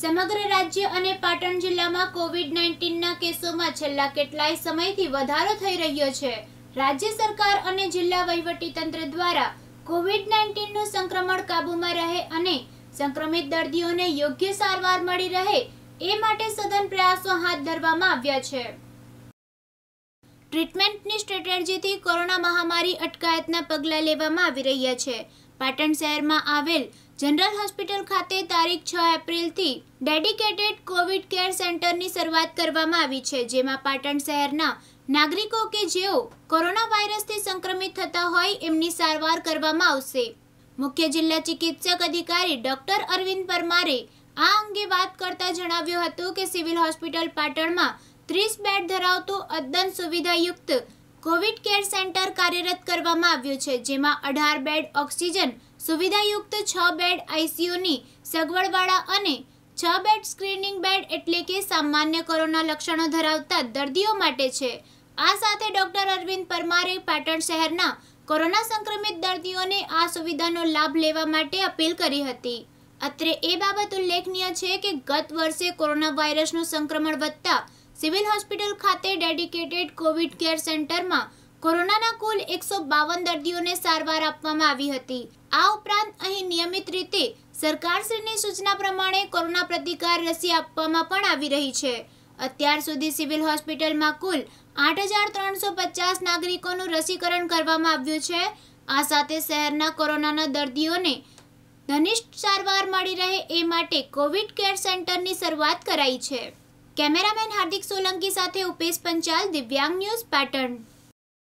સમગ્ર રાજ્ય અને પાટણ જિલ્લામાં કોવિડ નાઇન્ટીનના કેસોમાં છેલ્લા કેટલાય સમયથી વધારો થઈ રહ્યો છે. રાજ્ય સરકાર અને જિલ્લા વહીવટીતંત્ર દ્વારા કોવિડ નાઇન્ટીનનું સંક્રમણ કાબૂમાં રહે અને સંક્રમિત દર્દીઓને યોગ્ય સારવાર મળી રહે એ માટે સઘન પ્રયાસો હાથ ધરવામાં આવ્યા છે. ટ્રીટમેન્ટની સ્ટ્રેટેજીથી કોરોના મહામારી અટકાયતના પગલાં લેવામાં આવી રહ્યા છે. પાટણ શહેરમાં આવેલ જનરલ હોસ્પિટલ ખાતે તારીખ છ એપ્રિલથી ડેડિકેટેડ કોવિડ કેર સેન્ટરની શરૂઆત કરવામાં આવી છે, જેમાં પાટણ શહેરના નાગરિકો કે જેઓ કોરોના વાયરસથી સંક્રમિત થતા હોય એમની સારવાર કરવામાં આવશે. મુખ્ય જિલ્લા ચિકિત્સક અધિકારી ડોક્ટર અરવિંદ પરમારે આ અંગે વાત કરતા જણાવ્યું હતું કે સિવિલ હોસ્પિટલ પાટણમાં ત્રીસ બેડ ધરાવતું અદ્દન સુવિધાયુક્ત કોવિડ કેર સેન્ટર કાર્યરત કરવામાં આવ્યું છે, જેમાં અઢાર બેડ ઓક્સિજન, સુવિધાયુક્ત છ બેડ આઈસીયુની સગવડવાળા અને છ બેડ સ્ક્રીનિંગ બેડ એટલે કે સામાન્ય કોરોના લક્ષણો ધરાવતા દર્દીઓ માટે છે. આ સાથે ડોક્ટર અરવિંદ પરમારે પાટણ શહેરના કોરોના સંક્રમિત દર્દીઓને આ સુવિધાનો લાભ લેવા માટે અપીલ કરી હતી. અત્રે એ બાબત ઉલ્લેખનીય છે કે ગત વર્ષે કોરોના વાયરસનું સંક્રમણ વધતા સિવિલ હોસ્પિટલ ખાતે ડેડિકેટેડ કોવિડ કેર સેન્ટરમાં કોરોનાના કુલ એકસો બાવન દર્દીઓને સારવાર આપવામાં આવી હતી. આ ઉપરાંત અહીં નિયમિત રીતે સરકારશ્રીની સૂચના પ્રમાણે કોરોના પ્રતિકાર રસી આપવામાં પણ આવી રહી છે. અત્યાર સુધી સિવિલ હોસ્પિટલમાં કુલ આઠ હજાર ત્રણસો પચાસ નાગરિકોનું રસીકરણ કરવામાં આવ્યું છે. આ સાથે શહેરના કોરોનાના દર્દીઓને ઘનિષ્ઠ સારવાર મળી રહે એ માટે કોવિડ કેર સેન્ટરની શરૂઆત કરાઈ છે. કેમેરામેન હાર્દિક સોલંકી સાથે ઉપેશ પંચાલ દિવ્યાંગ ન્યૂઝ પાટણ